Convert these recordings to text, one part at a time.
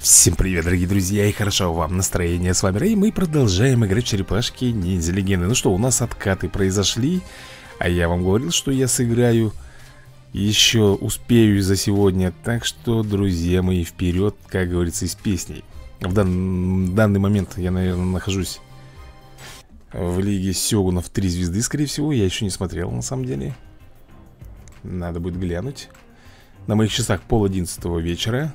Всем привет, дорогие друзья, и хорошо вам настроение. С вами Рэй, мы продолжаем играть черепашки ниндзя легенды. Ну что, у нас откаты произошли, а я вам говорил, что я сыграю еще успею за сегодня. Так что, друзья мои, вперед, как говорится, из песней. В дан... данный момент я, наверное, нахожусь в лиге Сёгунов 3 звезды, скорее всего. Я еще не смотрел, на самом деле. Надо будет глянуть. На моих часах пол одиннадцатого вечера.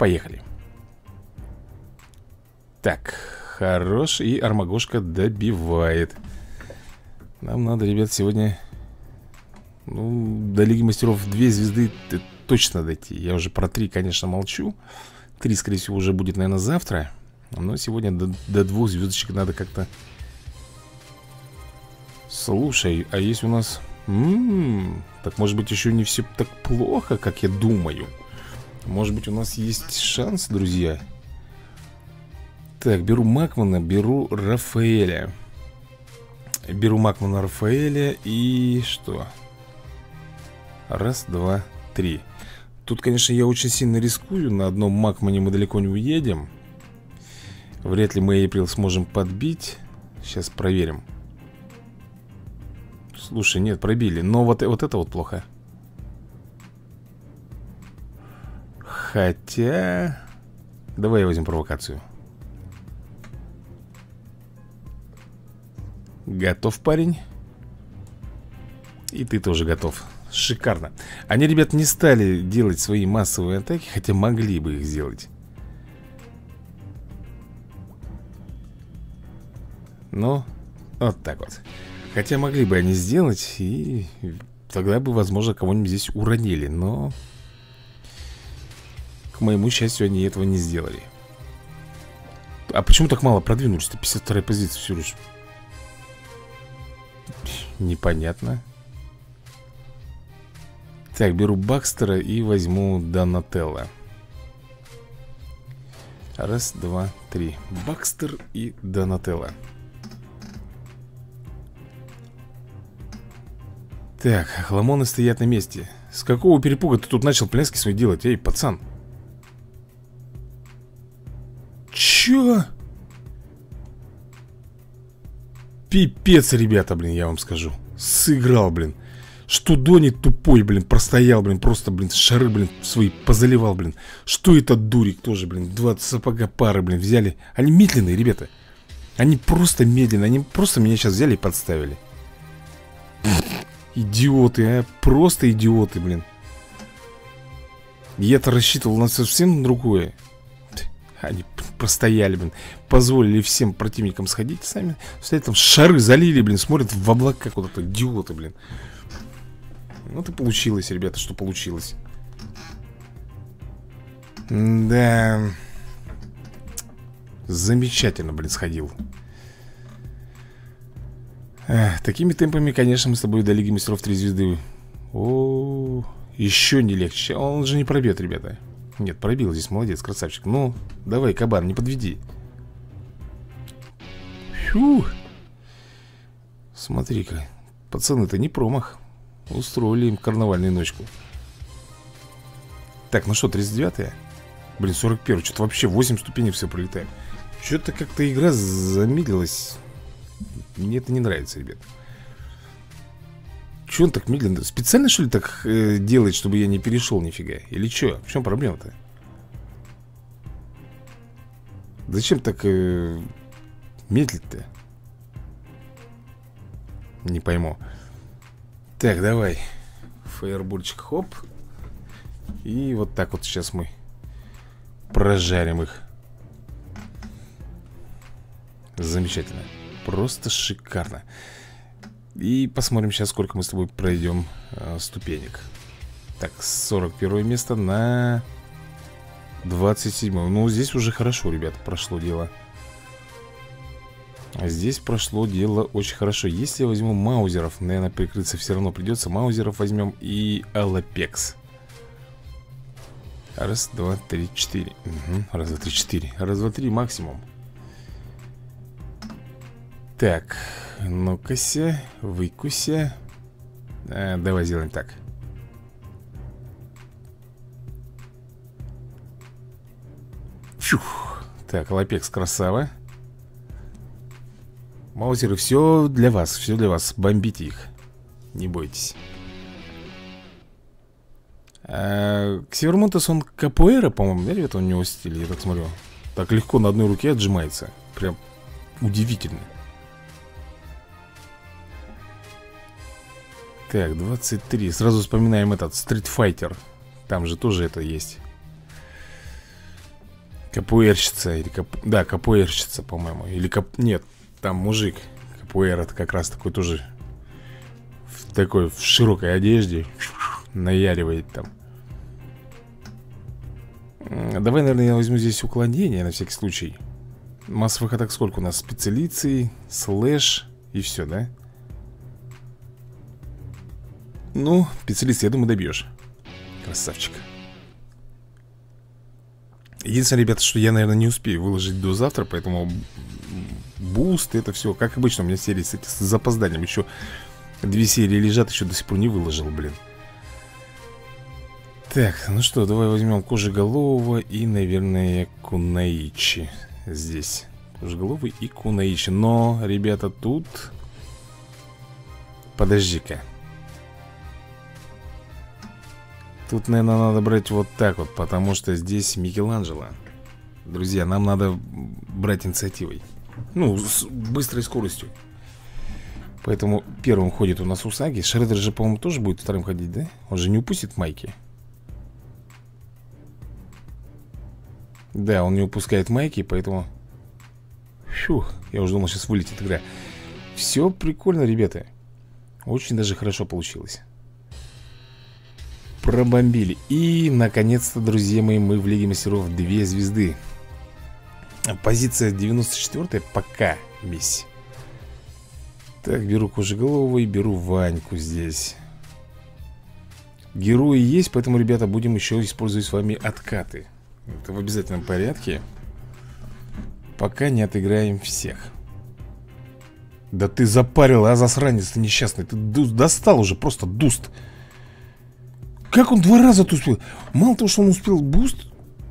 Поехали. Так, хорош И Армагошка добивает. Нам надо, ребят, сегодня Ну, до Лиги Мастеров две звезды точно дойти. Я уже про три, конечно, молчу. Три, скорее всего, уже будет, наверное, завтра. Но сегодня до, до двух звездочек надо как-то. Слушай, а есть у нас... М -м -м, так может быть еще не все так плохо, как я думаю может быть у нас есть шанс, друзья? Так, беру Макмана, беру Рафаэля. Беру Макмана Рафаэля и что? Раз, два, три. Тут, конечно, я очень сильно рискую. На одном Макмане мы далеко не уедем. Вряд ли мы Эйприл сможем подбить. Сейчас проверим. Слушай, нет, пробили. Но вот, вот это вот плохо Хотя... Давай возьмем провокацию. Готов, парень? И ты тоже готов. Шикарно. Они, ребят, не стали делать свои массовые атаки, хотя могли бы их сделать. Но вот так вот. Хотя могли бы они сделать, и тогда бы, возможно, кого-нибудь здесь уронили. Но моему счастью, они этого не сделали. А почему так мало продвинулись-то? 52 позиция всего лишь. Непонятно. Так, беру Бакстера и возьму Донателла. Раз, два, три. Бакстер и Донателла. Так, хламоны стоят на месте. С какого перепуга ты тут начал пляски свои делать? Эй, пацан Чё? Пипец, ребята, блин, я вам скажу. Сыграл, блин. Что Дони тупой, блин, простоял, блин Просто, блин, шары, блин, свои позаливал, блин. Что этот дурик тоже, блин Два сапога пары, блин, взяли. Они медленные, ребята. Они просто медленные Они просто меня сейчас взяли и подставили. Идиоты, а Просто идиоты, блин. Я-то рассчитывал на совсем другое. Они простояли, блин Позволили всем противникам сходить Сами. Стоят там шары залили, блин Смотрят в облака куда-то, идиоты, блин. Вот и получилось, ребята, что получилось. Да Замечательно, блин, сходил. Эх, Такими темпами, конечно, мы с тобой до Лиги Мастеров 3 звезды. О, -о, -о еще не легче. Он же не пробьет, ребята нет, пробил здесь, молодец, красавчик. Ну, давай, кабан, не подведи. Фу Смотри-ка Пацаны-то не промах. Устроили им карнавальную ночку. Так, ну что, 39-я? Блин, 41 Что-то вообще 8 ступеней все пролетает. Что-то как-то игра замедлилась Мне это не нравится, ребят Че он так медленно? Специально, что ли, так э, делает, чтобы я не перешел нифига? Или что? В чем проблема-то? Зачем так э, медлить-то? Не пойму. Так, давай. Фаербульчик, хоп. И вот так вот сейчас мы прожарим их. Замечательно. Просто шикарно. И посмотрим сейчас, сколько мы с тобой пройдем э, ступенек. Так, 41 место на 27 Ну, здесь уже хорошо, ребята, прошло дело. А Здесь прошло дело очень хорошо. Если я возьму маузеров, наверное, прикрыться все равно придется Маузеров возьмем и Алапекс. Раз, два, три, четыре. Угу. Раз, два, три, четыре. Раз, два, три максимум. Так ну-ка-ся, выкуся а, Давай сделаем так Чух. Так, Лапекс красава. Маузеры, все для вас, все для вас. Бомбите их. Не бойтесь. А, Ксивермонтес, он капуэра, по-моему, да, ребята, у него стиль, я так смотрю. Так легко на одной руке отжимается. Прям удивительно. Так, 23. Сразу вспоминаем этот Street Fighter. Там же тоже это есть. Капуэрщица или кап... Да, капуэрщица, по-моему Или кап... Нет, там мужик Капуэр это как раз такой тоже В такой, в широкой одежде Наяривает там Давай, наверное, я возьму здесь уклонение на всякий случай Массовых атак сколько у нас? Специалиции, слэш и все, да? Ну, специалист, я думаю, добьешь. Красавчик. Единственное, ребята, что я, наверное, не успею выложить до завтра Поэтому пусть, это все Как обычно у меня серии с, с запозданием. Еще две серии лежат, еще до сих пор не выложил, блин. Так, ну что, давай возьмем Кожеголового и, наверное, Кунаичи Здесь. Кожеголовый и Кунаичи. Но, ребята, тут Подожди-ка Тут, наверное, надо брать вот так вот Потому что здесь Микеланджело. Друзья, нам надо брать инициативой. Ну, с быстрой скоростью. Поэтому первым ходит у нас Усаги. Шредер же, по-моему, тоже будет вторым ходить, да? Он же не упустит майки. Да, он не упускает майки, поэтому Фух, я уже думал, сейчас вылетит игра. Все прикольно, ребята. Очень даже хорошо получилось Пробомбили. И, наконец-то, друзья мои, мы в Лиге Мастеров две звезды. Позиция 94 пока миссия Так, беру Кожеголового и беру Ваньку здесь. Герои есть, поэтому, ребята, будем еще использовать с вами откаты. Это в обязательном порядке. Пока не отыграем всех. Да ты запарил, а засранец ты несчастный. Ты достал уже, просто буст как он два раза тут успел? Мало того, что он успел буст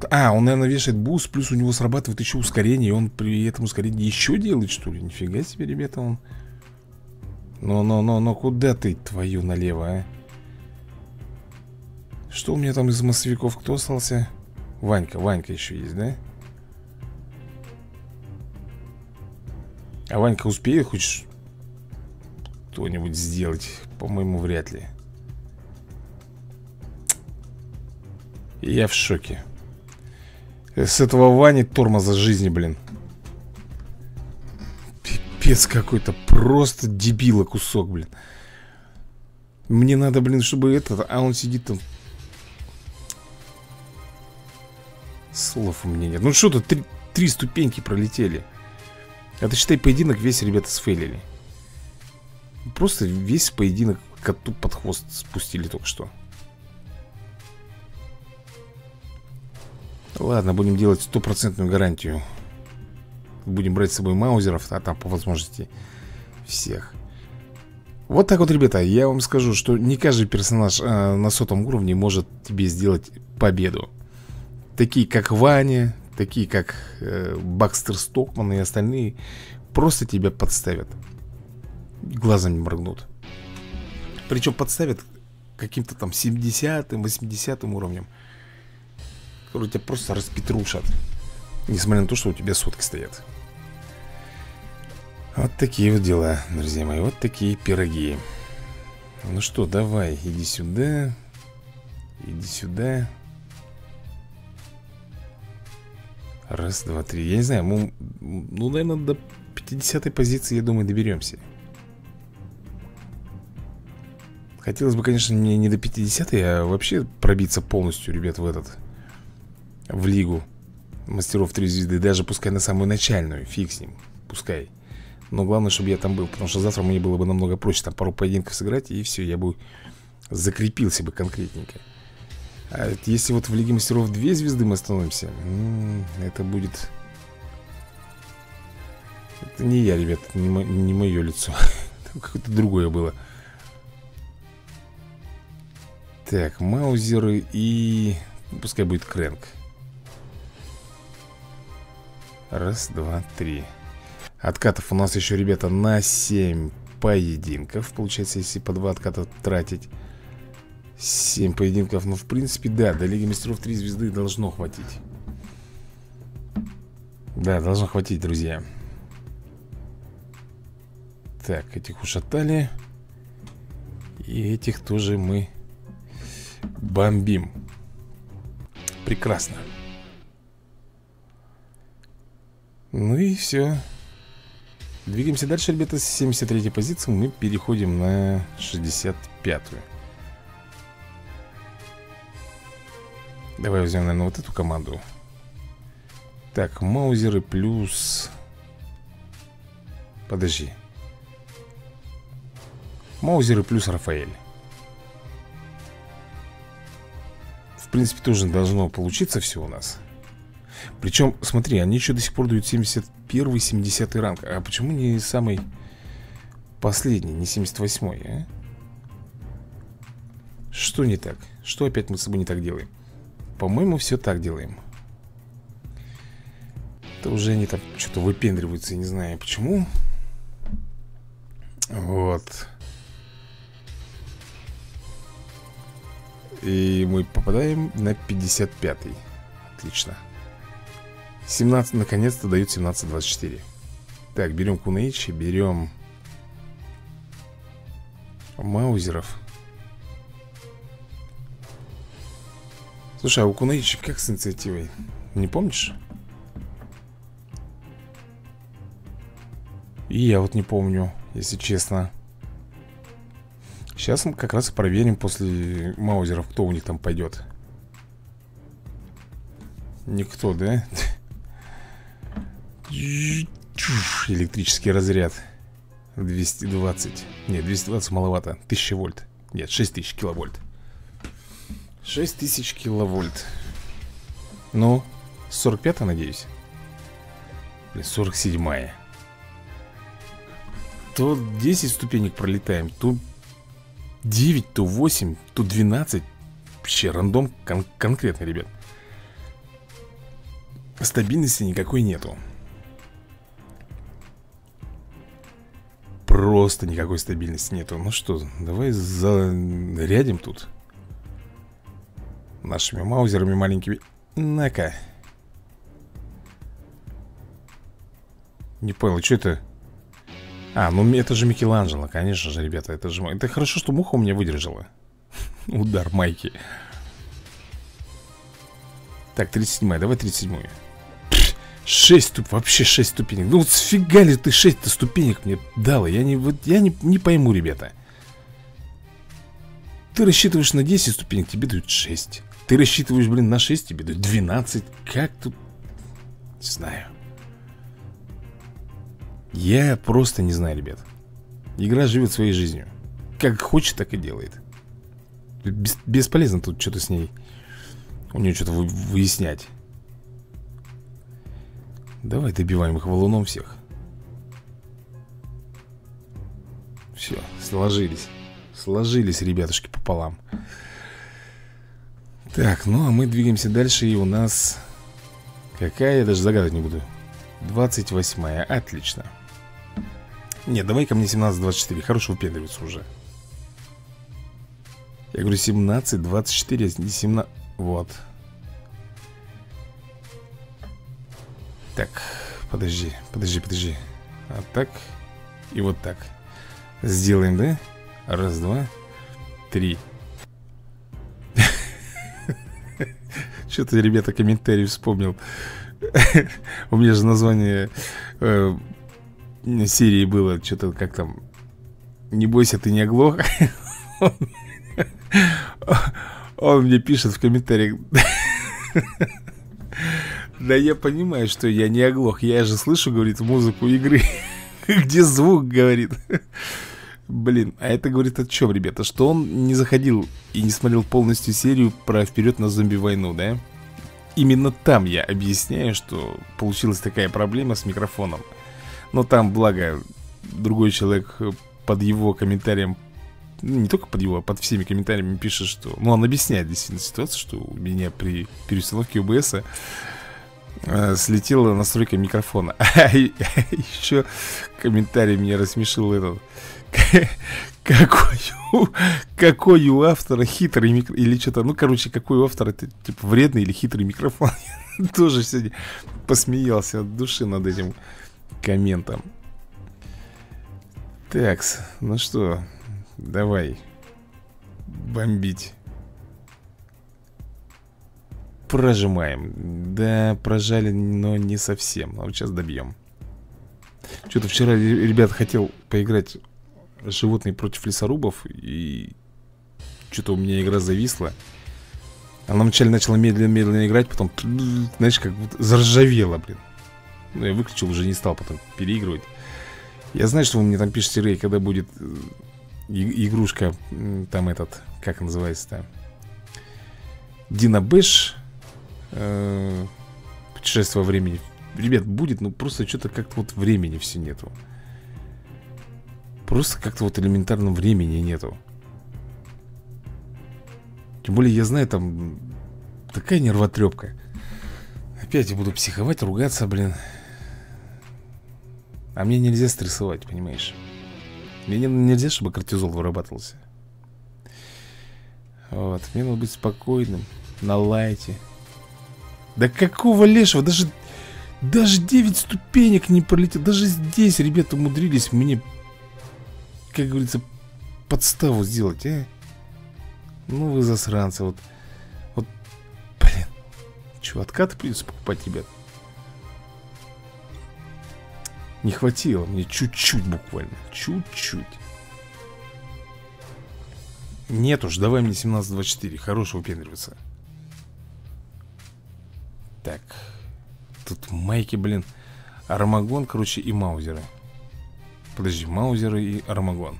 А, он, наверное, вешает буст Плюс у него срабатывает еще ускорение И он при этом ускорении еще делает, что ли? Нифига себе, ребята, он Но-но-но-но, куда ты, твою налево, а? Что у меня там из массовиков? Кто остался? Ванька, Ванька еще есть, да? А Ванька успеет хоть что-нибудь сделать? По-моему, вряд ли Я в шоке. С этого Вани тормоза жизни, блин. Пипец какой-то Просто дебила кусок, блин Мне надо, блин, чтобы этот А он сидит там Слов у меня нет Ну что-то, три, три ступеньки пролетели Это, считай, поединок весь ребята сфейлили Просто весь поединок коту под хвост спустили только что Ладно, будем делать стопроцентную гарантию. Будем брать с собой маузеров А там по возможности всех. Вот так вот, ребята Я вам скажу, что не каждый персонаж э, На сотом уровне может тебе сделать победу. Такие как Ваня Такие как э, Бакстер Стокман и остальные Просто тебя подставят. Глазом не моргнут. Причем подставят каким-то там 70-м, 80-м уровнем которые тебя просто распетрушат. Несмотря на то, что у тебя сотки стоят. Вот такие вот дела, друзья мои. Вот такие пироги. Ну что, давай, иди сюда. Иди сюда. Раз, два, три. Я не знаю, мы, ну, наверное, до 50 позиции, я думаю, доберемся. Хотелось бы, конечно, не, не до 50 а вообще пробиться полностью, ребят, в этот в лигу мастеров 3 звезды Даже пускай на самую начальную, фиг с ним Пускай. Но главное, чтобы я там был Потому что завтра мне было бы намного проще Там пару поединков сыграть И все, я бы закрепился бы конкретненько. А если вот в Лиге Мастеров 2 звезды мы становимся Это будет Это не я, ребят Не, мо не мое лицо Там какое-то другое было. Так, маузеры и... Пускай будет крэнк Раз, два, три. Откатов у нас еще, ребята, на 7 поединков. Получается, если по два отката тратить 7 поединков Ну, в принципе, да, до Лиги Мастеров 3 звезды должно хватить. Да, должно хватить, друзья. Так, этих ушатали. И этих тоже мы бомбим. Прекрасно Ну и все Двигаемся дальше, ребята, с 73 позиции Мы переходим на 65-ю Давай возьмем, наверное, вот эту команду. Так, маузеры плюс Подожди. Маузеры плюс Рафаэль. В принципе, тоже должно получиться все у нас причем, смотри, они еще до сих пор дают 71 70 ранг А почему не самый последний, не 78 а? Что не так? Что опять мы с собой не так делаем? По-моему, все так делаем Это уже они там что-то выпендриваются, не знаю почему Вот И мы попадаем на 55-й Отлично 17, наконец-то дают 17-24 Так, берем Кунейчи, берем Маузеров Слушай, а у Кунейчи как с инициативой? Не помнишь? И я вот не помню, если честно Сейчас мы как раз и проверим после Маузеров, кто у них там пойдет Никто, да? Электрический разряд. 220 Нет, 220 маловато. 1000 вольт. Нет, 6000 киловольт. 6000 киловольт. Ну, 45 надеюсь? 47-я То 10 ступенек пролетаем То 9, то 8, то 12 Вообще рандом кон конкретно, ребят. Стабильности никакой нету Просто никакой стабильности нету. Ну что, давай зарядим тут Нашими маузерами маленькими. На-ка. Не понял, что это? А, ну это же Микеланджело, конечно же, ребята Это же Это хорошо, что муха у меня выдержала. Удар майки. Так, 37-я, давай 37-ю 6 ступенек, вообще 6 ступенек. Ну вот сфига ли ты 6 ступенек мне дала? Я не, вот, я не, не пойму, ребята. Ты рассчитываешь на 10 ступенек, тебе дают 6 Ты рассчитываешь, блин, на 6, тебе дают 12 Как тут... Не знаю. Я просто не знаю, ребят Игра живет своей жизнью. Как хочет, так и делает. Бес, Бесполезно тут что-то с ней У нее что-то выяснять Давай добиваем их валуном всех. Все, сложились. Сложились, ребятушки, пополам. Так, ну а мы двигаемся дальше И у нас Какая, я даже загадать не буду. 28-я, отлично. Нет, давай ко мне 17-24 Хорошо выпендриваться уже. Я говорю 17-24, не 17 Вот Так, подожди, подожди, подожди. А так и вот так. Сделаем, да? Раз, два, три. Что-то, ребята, комментарий вспомнил. У меня же название э, серии было Что-то как там Не бойся, ты не оглох Он мне пишет в комментариях да я понимаю, что я не оглох Я же слышу, говорит, музыку игры Где звук, говорит Блин, а это говорит о чем, ребята? Что он не заходил и не смотрел полностью серию про вперед на зомби-войну, да? Именно там я объясняю, что получилась такая проблема с микрофоном Но там, благо, другой человек под его комментарием ну, не только под его, а под всеми комментариями пишет, что... Ну, он объясняет действительно ситуацию, что у меня при переустановке ОБСа э, Слетела настройка микрофона. Еще комментарий меня рассмешил этот. Какой, какой у автора хитрый микрофон Или что-то, ну, короче, какой у автора Типа вредный или хитрый микрофон? Тоже сегодня посмеялся от души над этим комментом. Такс, ну что, давай Бомбить Прожимаем. Да, прожали, но не совсем. А вот сейчас добьем. Что-то вчера, ребят, хотел поиграть Животные против лесорубов И что-то у меня игра зависла. Она вначале начала медленно-медленно играть Потом, знаешь, как будто заржавела, блин. Ну, я выключил, уже не стал потом переигрывать. Я знаю, что вы мне там пишете, Рэй, когда будет э, игрушка Там этот, как называется-то? Динабэш э, Путешествие во времени. Ребят, будет, но просто что-то как-то вот времени все нету. Просто как-то вот элементарно времени нету. Тем более я знаю, там Такая нервотрепка. Опять я буду психовать, ругаться, блин. А мне нельзя стрессовать, понимаешь? Мне нельзя, чтобы кортизол вырабатывался. Вот, мне надо быть спокойным На лайте да какого лешего? Даже, даже 9 ступенек не пролетел. Даже здесь ребята умудрились мне, как говорится, подставу сделать, а? Ну вы засранцы, вот. Вот, блин. Че, откаты придется покупать, ребят? Не хватило мне чуть-чуть буквально. Чуть-чуть. Нет уж, давай мне 17-24. Хорошего выпендриваться. Так Тут майки, блин. Армагон, короче, и маузеры. Подожди, маузеры и армагон.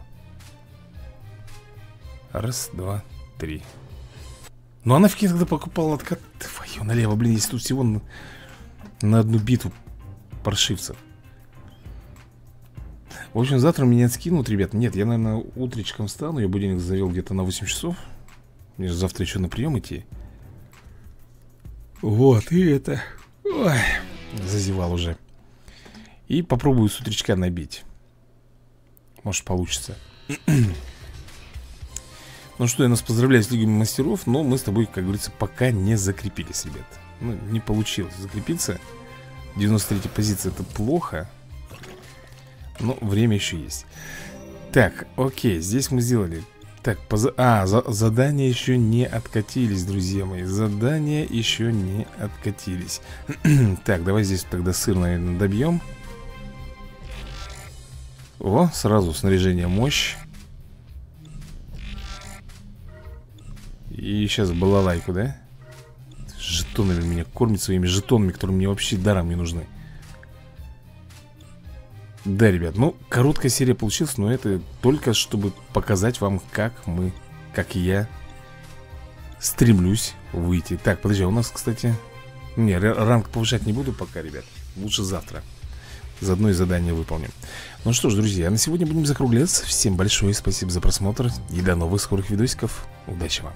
Раз, два, три. Ну а нафиг я тогда покупал откат Твою налево, блин, если тут всего на, на одну биту паршивцев. В общем, завтра меня скинут, ребят. Нет, я, наверное, утречком встану Я будильник завел где-то на 8 часов. Мне же завтра еще на прием идти вот, и это... Ой, зазевал уже. И попробую с утречка набить. Может, получится. ну что, я нас поздравляю с Лигой Мастеров, но мы с тобой, как говорится, пока не закрепились, ребят. Ну, не получилось закрепиться. 93 позиция это плохо. Но время еще есть. Так, окей, здесь мы сделали так, поза... а, за... задания еще не откатились, друзья мои Задания еще не откатились. Так, давай здесь тогда сыр, наверное, добьем О, сразу снаряжение мощь. И сейчас балалайку, да? Жетонами меня кормит своими жетонами, которые мне вообще даром не нужны да, ребят, ну, короткая серия получилась, но это только чтобы показать вам, как мы, как я, стремлюсь выйти. Так, подожди, а у нас, кстати... Не, ранг повышать не буду пока, ребят. Лучше завтра. Заодно и задание выполним. Ну что ж, друзья, на сегодня будем закругляться. Всем большое спасибо за просмотр и до новых скорых видосиков. Удачи вам!